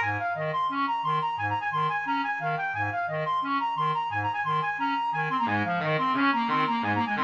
Thank you.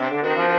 Música